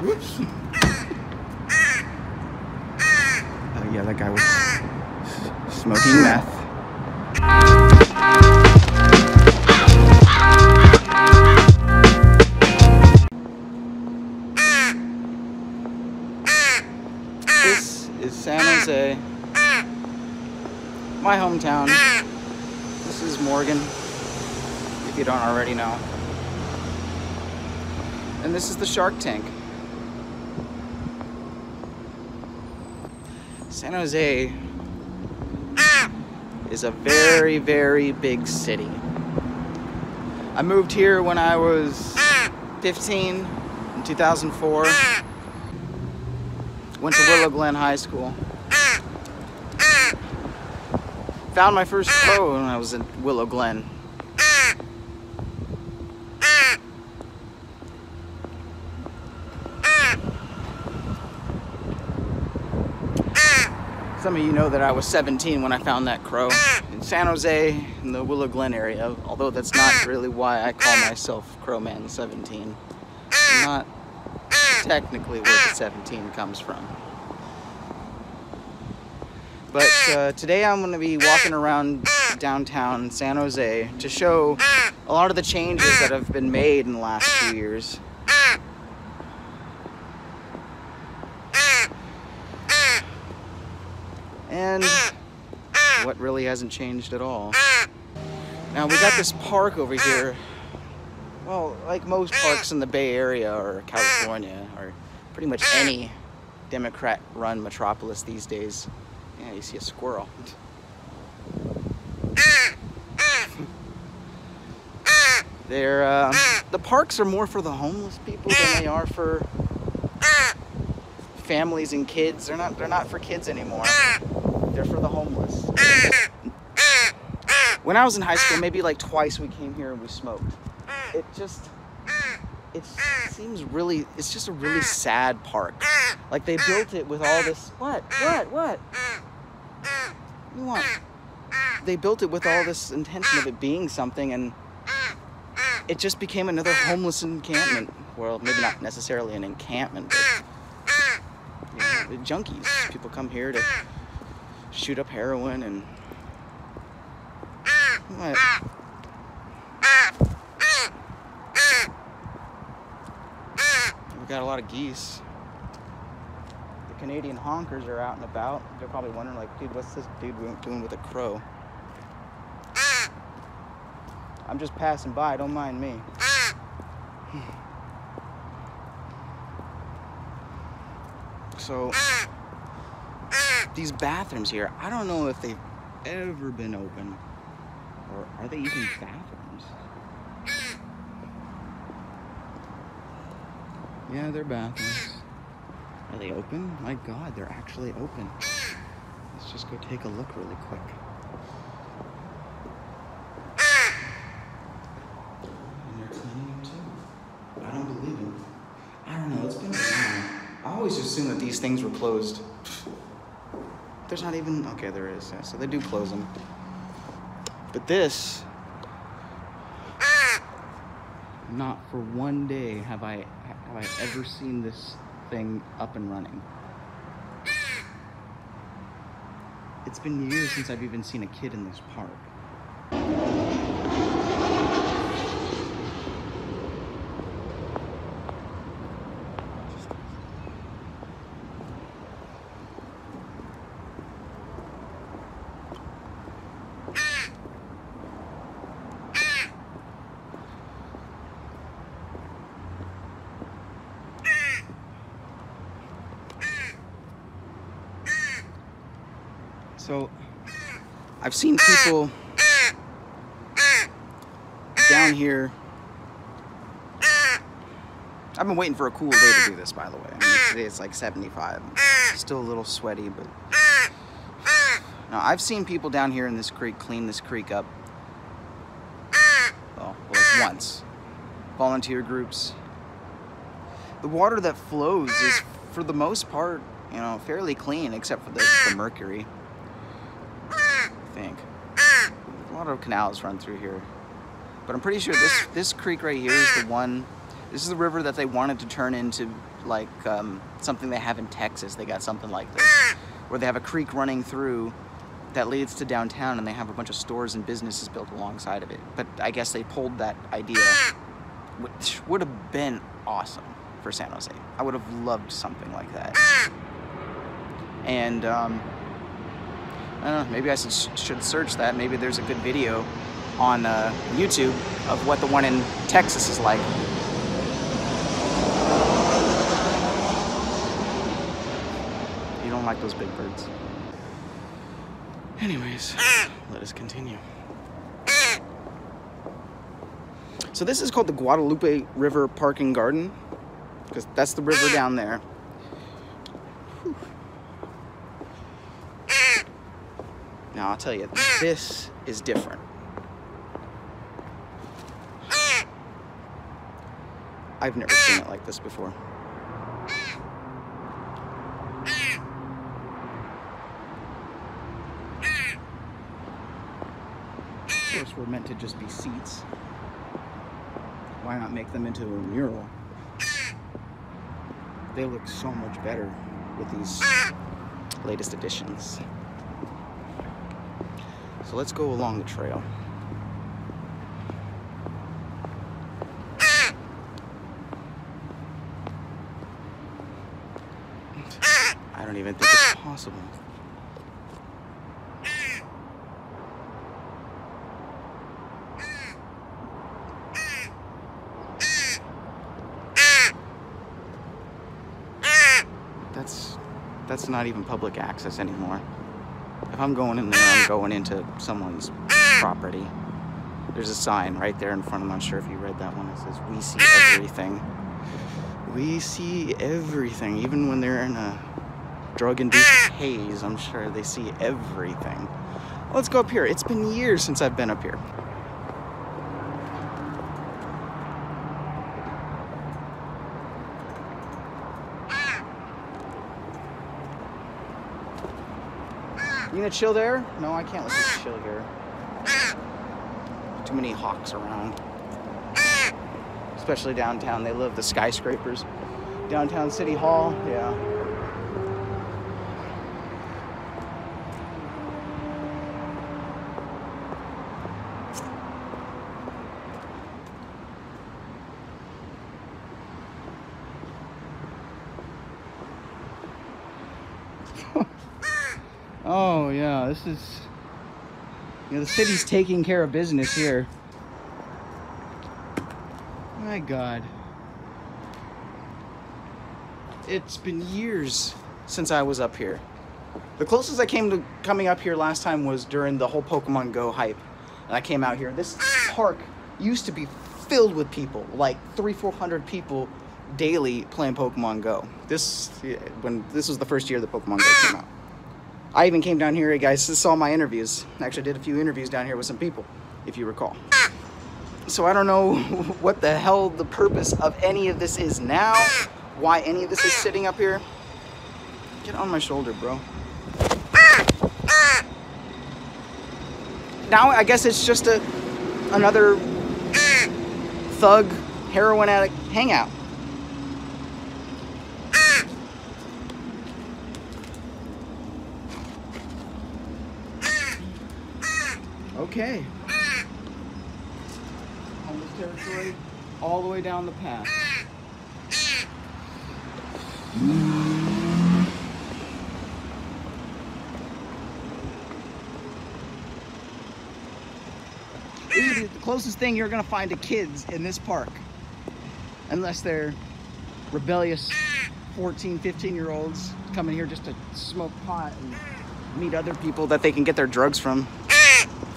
Whoops. Oh uh, yeah, that guy was smoking meth. This is San Jose, my hometown. This is Morrigan, if you don't already know. And this is the Shark Tank. San Jose ah! is a very, ah! very big city. I moved here when I was ah! 15 in 2004. Went to Willow Glen High School. Found my first crow when I was in Willow Glen. Some of you know that I was 17 when I found that crow in San Jose in the Willow Glen area, although that's not really why I call myself Crowman 17. Not technically where the 17 comes from. But uh, today I'm going to be walking around downtown San Jose to show a lot of the changes that have been made in the last few years. And what really hasn't changed at all. Now we got this park over here. Well, like most parks in the Bay Area or California or pretty much any Democrat run metropolis these days. Yeah, you see a squirrel. They're, uh, the parks are more for the homeless people than they are for families and kids. They're not, they're not for kids anymore. For the homeless. When I was in high school, maybe like twice we came here and we smoked. It just, it seems really, it's just a really sad park. Like they built it with all this, what, what, what? You want? They built it with all this intention of it being something and it just became another homeless encampment. Well, maybe not necessarily an encampment, but you know, junkies. People come here to shoot up heroin and what? We got a lot of geese. The Canadian honkers are out and about. They're probably wondering, like, dude, what's this dude doing with a crow? I'm just passing by. Don't mind me. So, these bathrooms here, I don't know if they've ever been open. Or are they even bathrooms? Yeah, they're bathrooms. Are they open? My god, they're actually open. Let's just go take a look really quick. And they're cleaning too. I don't believe it. I don't know, it's been a while. I always assumed that these things were closed. There's not even, okay, there is. Yeah, so they do close them. But this, not for one day have I have I ever seen this thing up and running. It's been years since I've even seen a kid in this park. I've seen people down here. I've been waiting for a cool day to do this, by the way. I mean, today it's like 75. Still a little sweaty, but. Now, I've seen people down here in this creek clean this creek up. Oh, well, well once. Volunteer groups. The water that flows is, for the most part, you know, fairly clean, except for the, the mercury. Think. A lot of canals run through here. But I'm pretty sure this, this creek right here is the one, this is the river that they wanted to turn into like um, something they have in Texas. They got something like this, where they have a creek running through that leads to downtown, and they have a bunch of stores and businesses built alongside of it. But I guess they pulled that idea, which would have been awesome for San Jose. I would have loved something like that. And um, I don't know, maybe I should, should search that. Maybe there's a good video on uh, YouTube of what the one in Texas is like. You don't like those big birds. Anyways, let us continue. So this is called the Guadalupe River Park and Garden because that's the river down there. Now I'll tell you, this is different. I've never seen it like this before. Of course, we're meant to just be seats. Why not make them into a mural? They look so much better with these latest additions. So let's go along the trail. I don't even think it's possible. That's that's not even public access anymore. If I'm going in there, I'm going into someone's property. There's a sign right there in front. I'm not sure if you read that one. It says, "We see everything." We see everything, even when they're in a drug-induced haze. I'm sure they see everything. Let's go up here. It's been years since I've been up here. You gonna chill there? No, I can't let you chill here. Too many hawks around. Especially downtown. They love the skyscrapers. Downtown City Hall, yeah. Oh yeah, this is you know the city's taking care of business here. My god. It's been years since I was up here. The closest I came to coming up here last time was during the whole Pokemon Go hype. And I came out here. This park used to be filled with people, like three, four hundred people daily playing Pokemon Go. This when this was the first year that Pokemon Go came out. I even came down here, guys, saw my interviews. Actually, did a few interviews down here with some people, if you recall. So I don't know what the hell the purpose of any of this is now, why any of this is sitting up here. Get on my shoulder, bro. Now I guess it's just a another thug heroin addict hangout. Okay. Homeless territory, all the way down the path. The closest thing you're gonna find to kids in this park. Unless they're rebellious 14, 15 year olds coming here just to smoke pot and meet other people that they can get their drugs from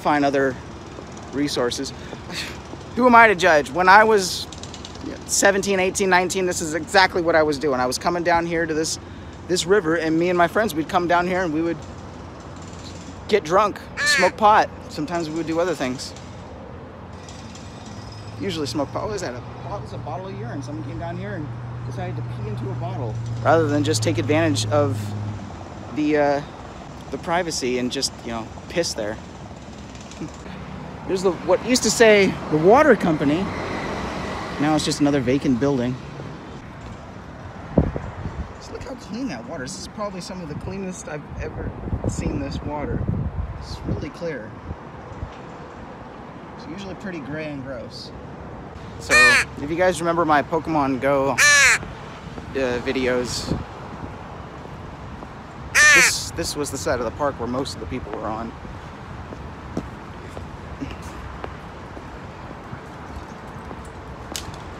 find other resources. Who am I to judge? When I was 17, 18, 19, this is exactly what I was doing. I was coming down here to this this river and me and my friends we'd come down here and we would get drunk, smoke pot. Sometimes we would do other things. Usually smoke pot. What was that? A was a bottle of urine. Someone came down here and decided to pee into a bottle rather than just take advantage of the uh, the privacy and just you know piss there. There's the what used to say the water company. Now it's just another vacant building. Just look how clean that water. is. This is probably some of the cleanest I've ever seen this water. It's really clear. It's usually pretty gray and gross. So, if you guys remember my Pokemon Go uh, videos, this this was the side of the park where most of the people were on.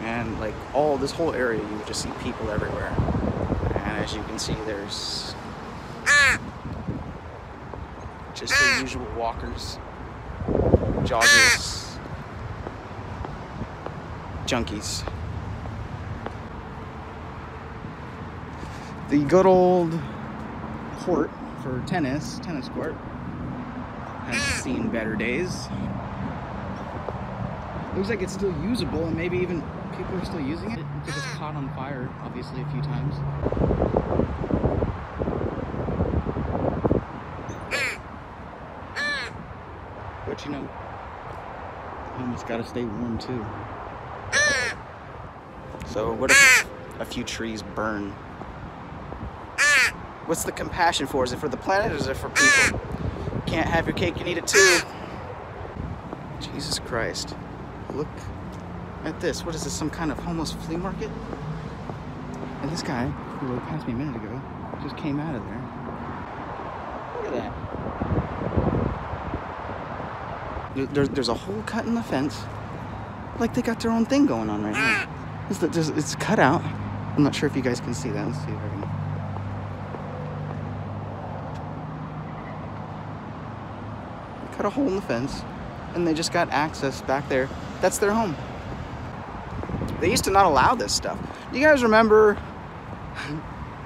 And like all this whole area, you just see people everywhere. And as you can see, there's just the usual walkers, joggers, junkies. The good old court for tennis, tennis court, has seen better days. Looks like it's still usable and maybe even people are still using it. It was caught on fire, obviously, a few times. But you know, it's gotta stay warm too. So what if a few trees burn? What's the compassion for? Is it for the planet or is it for people? Can't have your cake and eat it too. Jesus Christ. Look at this. What is this? Some kind of homeless flea market? And this guy, who rode past me a minute ago, just came out of there. Look at that. There- There's, a hole cut in the fence. Like they got their own thing going on right now. It's, the- it's cut out. I'm not sure if you guys can see that. Let's see if I can. Cut a hole in the fence, and they just got access back there. That's their home. They used to not allow this stuff. You guys remember?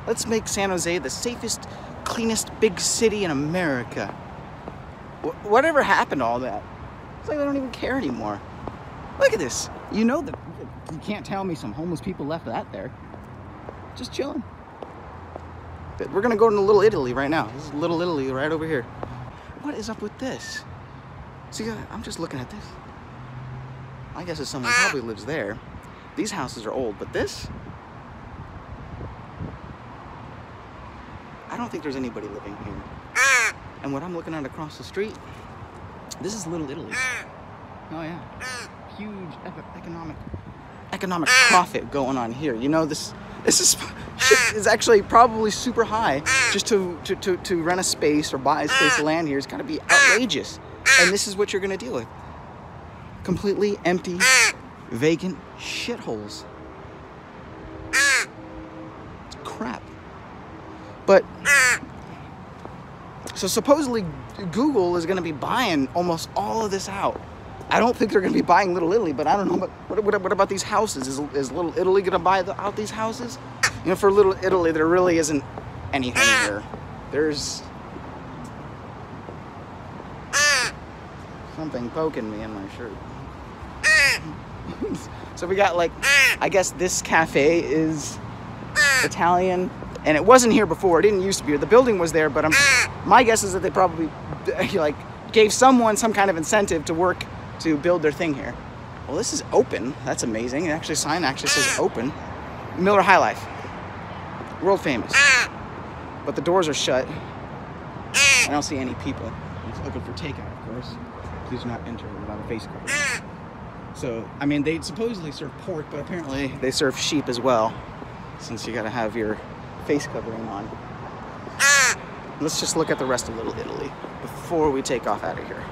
Let's make San Jose the safest, cleanest big city in America. Wh- whatever happened to all that? It's like they don't even care anymore. Look at this. You know that you can't tell me some homeless people left that there. Just chilling. But we're gonna go to Little Italy right now. This is Little Italy right over here. What is up with this? See, uh, I'm just looking at this. I guess it's someone probably lives there. These houses are old, but this? I don't think there's anybody living here. And what I'm looking at across the street, this is Little Italy. Oh yeah, huge economic economic profit going on here. You know this this is is actually probably super high just to to, to, to rent a space or buy a space of land here is gonna be outrageous. And this is what you're gonna deal with. Completely empty, vacant shitholes. It's crap. But so supposedly Google is going to be buying almost all of this out. I don't think they're going to be buying Little Italy, but I don't know. But what, what, what about these houses? Is, is Little Italy going to buy the, out these houses? You know, for Little Italy, there really isn't anything here. There's something poking me in my shirt. so we got like, I guess this cafe is Italian, and it wasn't here before. It didn't used to be here. The building was there, but I'm, my guess is that they probably like gave someone some kind of incentive to work to build their thing here. Well, this is open. That's amazing. It actually sign actually says open. Miller High Life, world famous, but the doors are shut. I don't see any people. It's open for takeout, of course. Please do not enter without a face cover. So, I mean, they supposedly serve pork, but apparently they serve sheep as well, since you gotta have your face covering on. Let's just look at the rest of Little Italy before we take off out of here.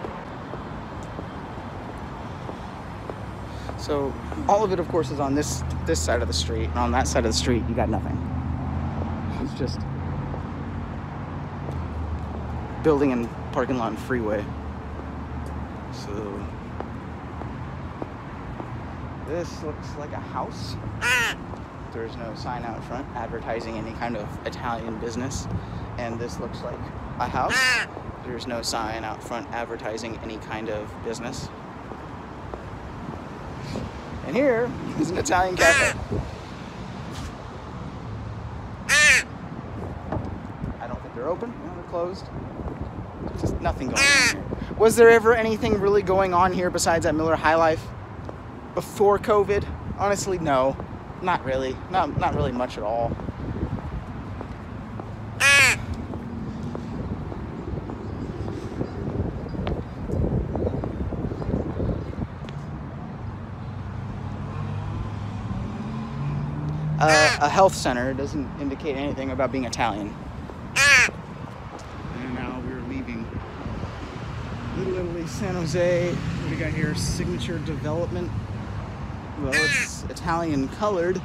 So, all of it, of course, is on this this side of the street, and on that side of the street, you got nothing. It's just building and parking lot and freeway. So, this looks like a house. There's no sign out front advertising any kind of Italian business. And this looks like a house. There's no sign out front advertising any kind of business. And here is an Italian cafe. I don't think they're open. No, they're closed. There's just nothing going on here. Was there ever anything really going on here besides that Miller High Life before COVID? Honestly, no. Not really. Not, not really much at all. Uh, a health center doesn't indicate anything about being Italian. And now we're leaving Little Italy, San Jose. We got here? Signature Development well, it's Italian colored.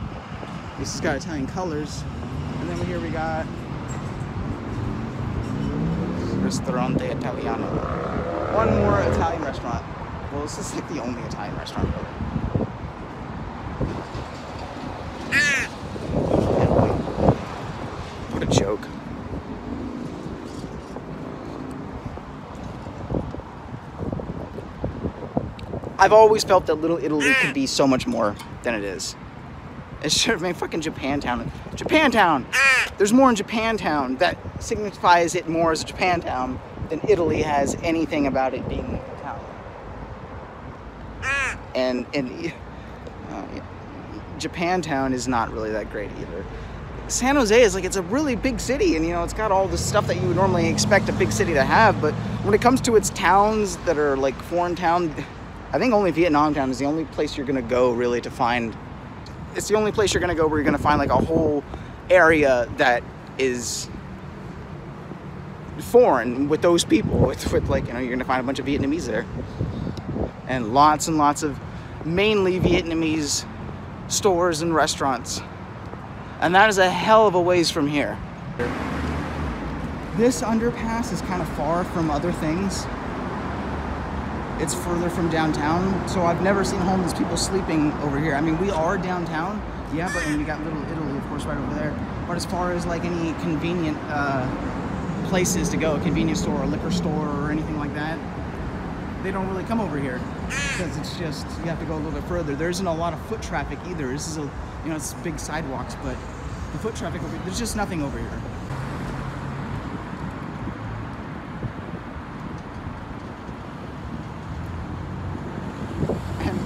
This has got Italian colors. And then here we got Ristorante Italiano. One more Italian restaurant. Well, this is like the only Italian restaurant really. What a joke. I've always felt that Little Italy could mm. be so much more than it is. It should have been fucking Japantown. Japantown! Mm. There's more in Japantown that signifies it more as a Japantown than Italy has anything about it being Italian. Mm. And, and uh, Japantown is not really that great either. San Jose is like it's a really big city and you know it's got all the stuff that you would normally expect a big city to have but when it comes to its towns that are like foreign town I think only Vietnam Town is the only place you're gonna go really to find it's the only place you're gonna go where you're gonna find like a whole area that is foreign with those people with, with like you know you're gonna find a bunch of Vietnamese there and lots and lots of mainly Vietnamese stores and restaurants and that is a hell of a ways from here. This underpass is kind of far from other things. It's further from downtown, so I've never seen homeless people sleeping over here. I mean, we are downtown, yeah, but and we got Little Italy, of course, right over there. But as far as like any convenient uh, places to go, a convenience store, a liquor store, or anything like that, they don't really come over here because it's just you have to go a little bit further. There isn't a lot of foot traffic either. This is a you know it's big sidewalks, but the foot traffic over there's just nothing over here. And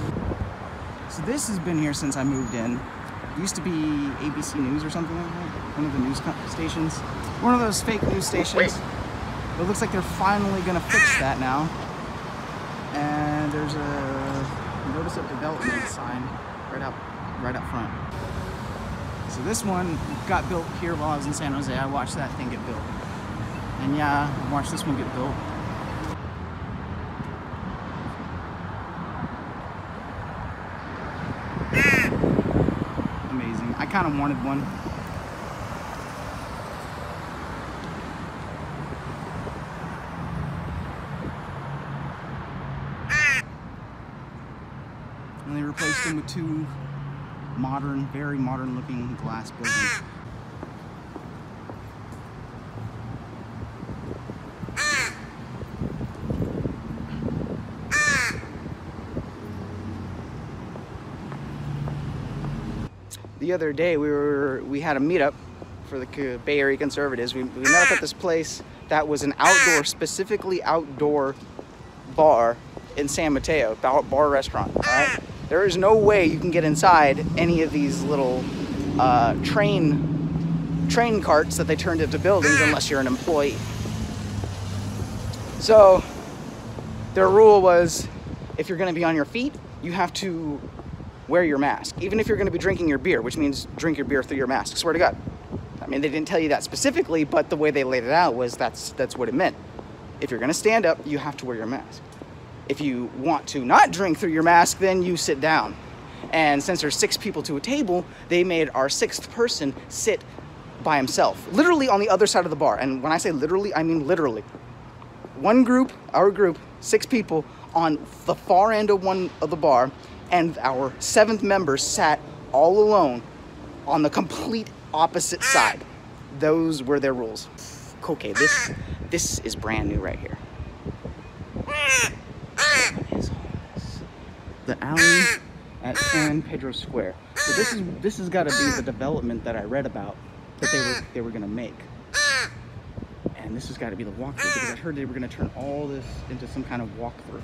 so this has been here since I moved in. It used to be ABC News or something like that. One of the news stations. One of those fake news stations. It looks like they're finally gonna fix that now. And there's a notice of development sign right up right up front. So this one got built here while I was in San Jose. I watched that thing get built. And yeah, I watched this one get built. Amazing. I kind of wanted one. And they replaced them with two modern, very modern looking glass buildings. The other day we were we had a meetup for the Bay Area conservatives. We, we met up at this place that was an outdoor, specifically outdoor bar in San Mateo, bar, bar restaurant. Right? There is no way you can get inside any of these little uh, train train carts that they turned into buildings unless you're an employee. So their rule was if you're going to be on your feet, you have to wear your mask, even if you're going to be drinking your beer, which means drink your beer through your mask. Swear to God. I mean, they didn't tell you that specifically, but the way they laid it out was that's that's what it meant. If you're going to stand up, you have to wear your mask. If you want to not drink through your mask, then you sit down. And since there's six people to a table, they made our sixth person sit by himself, literally on the other side of the bar. And when I say literally, I mean literally. One group, our group, six people on the far end of one of the bar, and our seventh member sat all alone on the complete opposite side. Those were their rules. Okay, this this is brand new right here. The alley at San Pedro Square. So this is this has got to be the development that I read about that they were they were gonna make. And this has got to be the walkthrough because I heard they were gonna turn all this into some kind of walkthrough.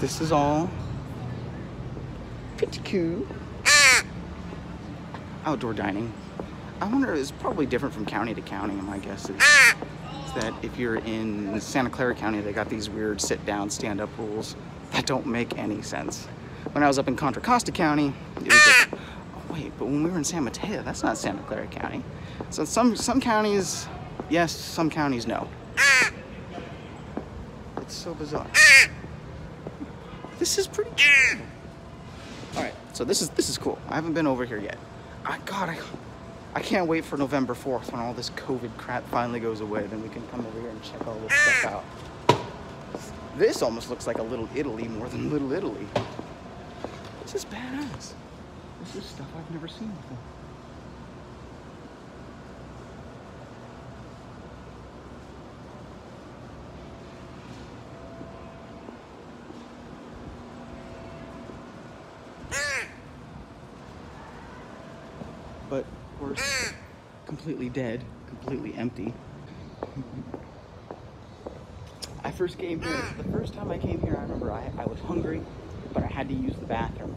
This is all Pretty cool. Outdoor dining. I wonder, it's probably different from county to county, my guess is, is that if you're in Santa Clara County, they got these weird sit down, stand up rules that don't make any sense. When I was up in Contra Costa County, it was like, oh wait, but when we were in San Mateo, that's not Santa Clara County. So some, some counties, yes, some counties, no. It's so bizarre. This is pretty cool. All right, so this is this is cool. I haven't been over here yet. I God, I, I can't wait for November 4th when all this COVID crap finally goes away. Then we can come over here and check all this stuff out. This almost looks like a little Italy more than Little Italy. This is badass. This is stuff I've never seen before. But course, completely dead, completely empty. First came here, the first time I came here, I remember I, I was hungry, but I had to use the bathroom.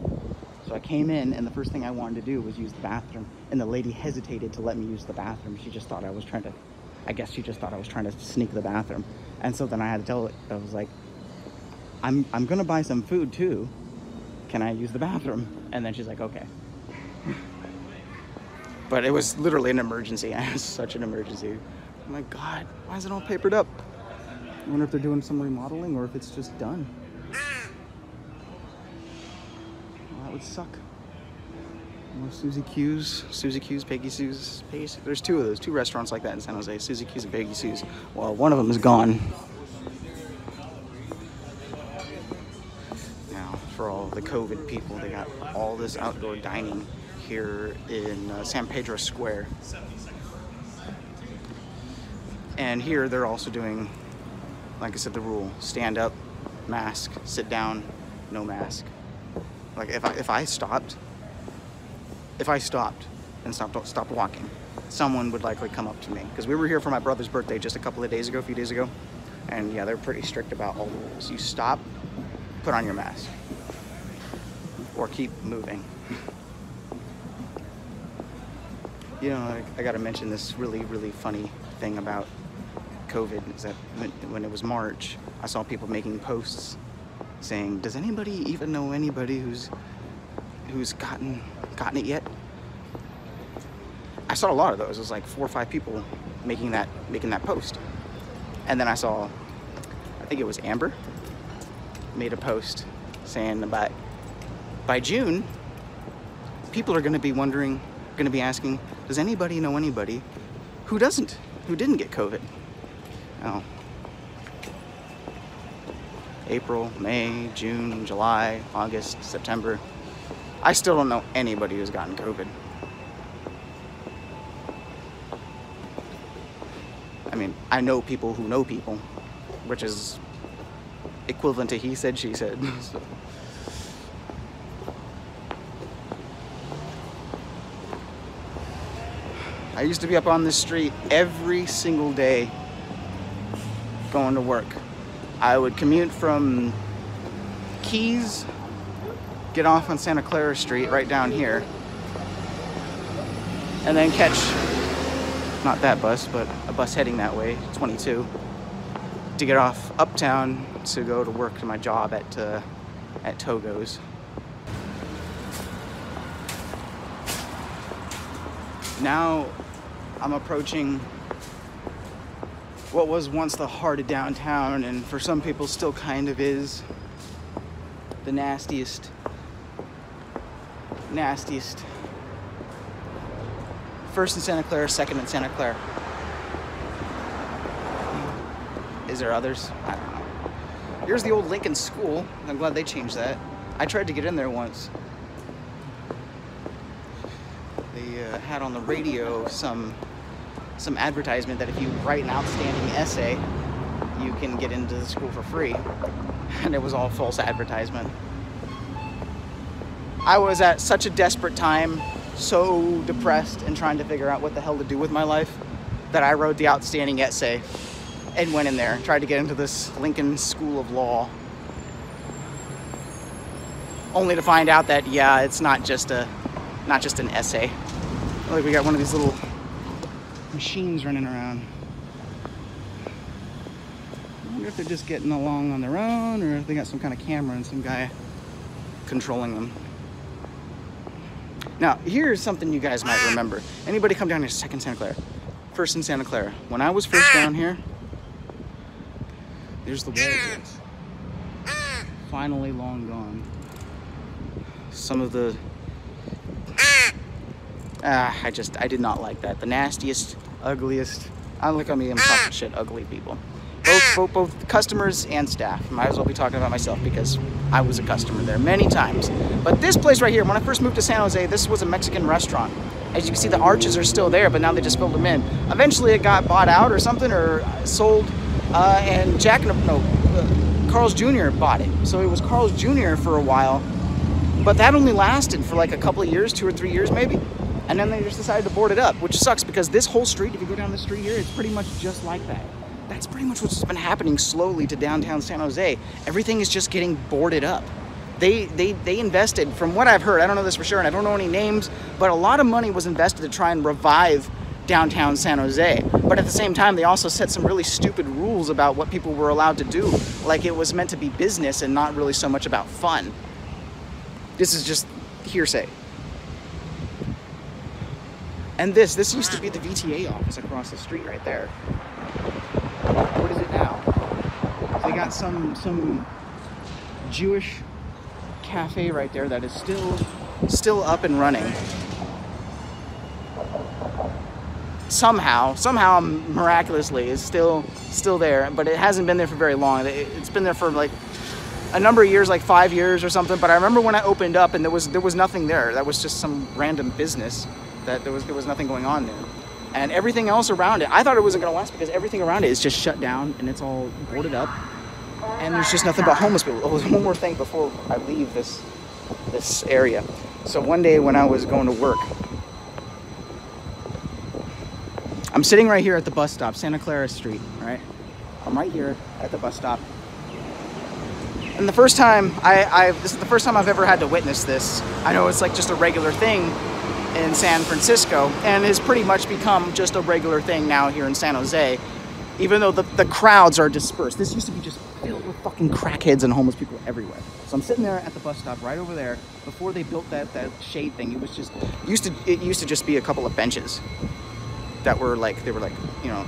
So I came in, and the first thing I wanted to do was use the bathroom. And the lady hesitated to let me use the bathroom. She just thought I was trying to, I guess she just thought I was trying to sneak the bathroom. And so then I had to tell her, I was like, I'm, I'm gonna buy some food too. Can I use the bathroom? And then she's like, okay. But it was literally an emergency. It was such an emergency. Oh my God, why is it all papered up? I wonder if they're doing some remodeling or if it's just done. Well, that would suck. More Susie Q's, Susie Q's, Peggy Sue's. There's two of those, two restaurants like that in San Jose, Susie Q's and Peggy Sue's. Well, one of them is gone. Now, for all the COVID people, they got all this outdoor dining here in uh, San Pedro Square. And here they're also doing, like I said, the rule: stand up, mask, sit down, no mask. Like if I if I stopped, if I stopped and stopped stopped walking, someone would likely come up to me because we were here for my brother's birthday just a couple of days ago, a few days ago, and yeah, they're pretty strict about all the rules. You stop, put on your mask, or keep moving. You know, I, I got to mention this really, really funny thing about COVID is that when, it was March, I saw people making posts saying, "Does anybody even know anybody who's who's gotten gotten it yet?" I saw a lot of those. It was like four or five people making that making that post, and then I saw, I think it was Amber, made a post saying by by June, people are going to be wondering, going to be asking, does anybody know anybody who doesn't, who didn't get COVID? Oh. April, May, June, July, August, September. I still don't know anybody who's gotten COVID. I mean, I know people who know people, which is equivalent to he said, she said. So. I used to be up on this street every single day going to work. I would commute from Keys, get off on Santa Clara Street right down here, and then catch not that bus, but a bus heading that way, 22, to get off uptown to go to work to my job at uh, at Togo's. Now I'm approaching what was once the heart of downtown, and for some people still kind of is the nastiest, nastiest. First in Santa Clara, second in Santa Clara. Is there others? I don't know. Here's the old Lincoln School. I'm glad they changed that. I tried to get in there once. They uh, had on the radio some some advertisement that if you write an outstanding essay, you can get into the school for free. And it was all false advertisement. I was at such a desperate time, so depressed and trying to figure out what the hell to do with my life, that I wrote the outstanding essay and went in there, tried to get into this Lincoln School of Law. only to find out that yeah, it's not just a, not just an essay. Like we got one of these little machines running around. I wonder if they're just getting along on their own or if they got some kind of camera and some guy controlling them. Now, here's something you guys might remember. Anybody come down here, second Santa Clara? First in Santa Clara. When I was first down here, there's the Walgreens. Finally long gone. Some of the Ah, I just, I did not like that. The nastiest, ugliest, I look at me, I'm talking shit, ugly people. Both, both, both customers and staff. Might as well be talking about myself because I was a customer there many times. But this place right here, when I first moved to San Jose, this was a Mexican restaurant. As you can see, the arches are still there, but now they just filled them in. Eventually it got bought out or something, or sold, uh, and Jack, and no, uh, Carl's Jr. bought it. So it was Carl's Jr. for a while, but that only lasted for like a couple of years, two or three years maybe and then they just decided to board it up, which sucks because this whole street, if you go down the street here, it's pretty much just like that. That's pretty much what's been happening slowly to downtown San Jose. Everything is just getting boarded up. They, they, they invested, from what I've heard, I don't know this for sure, and I don't know any names, but a lot of money was invested to try and revive downtown San Jose. But at the same time, they also set some really stupid rules about what people were allowed to do. Like it was meant to be business and not really so much about fun. This is just hearsay. And this, this used to be the VTA office across the street right there. What is it now? They got some some Jewish cafe right there that is still still up and running. Somehow, somehow miraculously is still still there, but it hasn't been there for very long. It's been there for like a number of years, like five years or something. But I remember when I opened up and there was there was nothing there. That was just some random business that there was there was nothing going on there. And everything else around it, I thought it wasn't gonna last because everything around it is just shut down and it's all boarded up. And there's just nothing but homeless people. Oh, one more thing before I leave this this area. So one day when I was going to work, I'm sitting right here at the bus stop, Santa Clara Street, right? I'm right here at the bus stop. And the first time I, I this is the first time I've ever had to witness this. I know it's like just a regular thing, in San Francisco and has pretty much become just a regular thing now here in San Jose, even though the, the crowds are dispersed. This used to be just filled with fucking crackheads and homeless people everywhere. So I'm sitting there at the bus stop right over there before they built that, that shade thing. It was just, used to, it used to just be a couple of benches that were like, they were like, you know,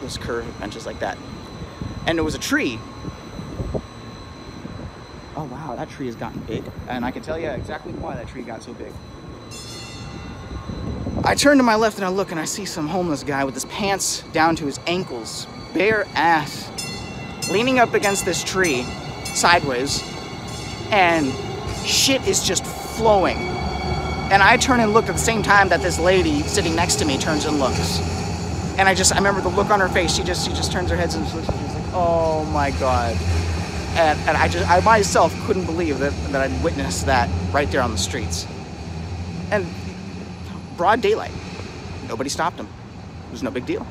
those curved benches like that. And there was a tree oh wow, that tree has gotten big. And I can tell you exactly why that tree got so big. I turn to my left and I look and I see some homeless guy with his pants down to his ankles, bare ass, leaning up against this tree, sideways, and shit is just flowing. And I turn and look at the same time that this lady sitting next to me turns and looks. And I just, I remember the look on her face. She just, she just turns her head and. She's like, "Oh my god!" And, and I just, I myself couldn't believe that that I'd witnessed that right there on the streets. And broad daylight. Nobody stopped him. It was no big deal.